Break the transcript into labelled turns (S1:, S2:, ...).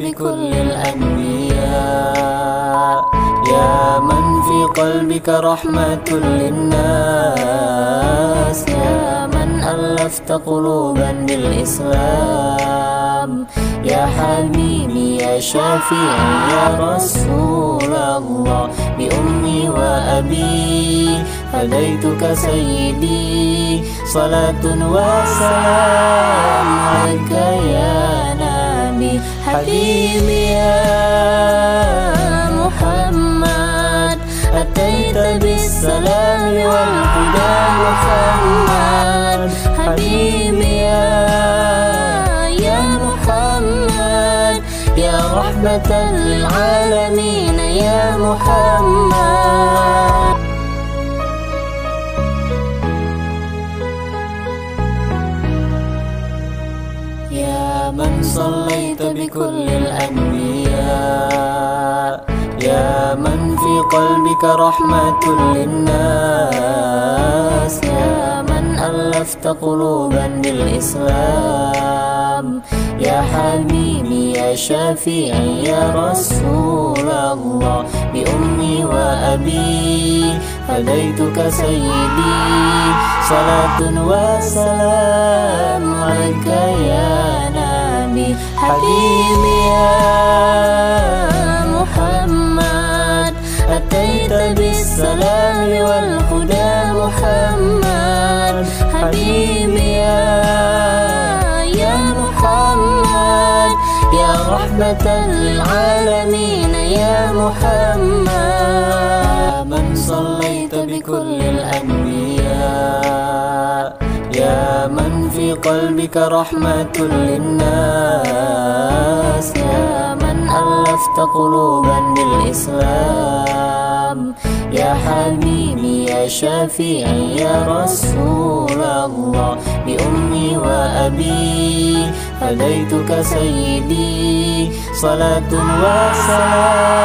S1: بكل الأنبياء. يا من في قلبك رحمة للناس. يا من ألفت قلوبا بالإسلام. يا حبيبي يا شفيعي يا رسول الله. بأمي وأبي فديتك سيدي. صلاة وسلام عليك يا حبيبي يا محمد أتيت بالسلام والهدى محمد. حبيبي يا يا محمد يا رحمة للعالمين. من صليت بكل الأنبياء. يا من في قلبك رحمة للناس. يا من ألفت قلوبا بالإسلام يا حبيبي يا شفيعي يا رسول الله. بأمي وأبي فديتك سيدي. صلاة وسلام حبيبي يا محمد أتيت بالسلام والهدى محمد. حبيبي يا يا محمد يا رحمة للعالمين يا محمد. من صليت بكل الأنبياء يا من في قلبك رحمة للناس. قلوبا بالإسلام يا حبيبي يا شفيعي يا رسول الله بأمي وأبي فديتك سيدي صلاة وسلام.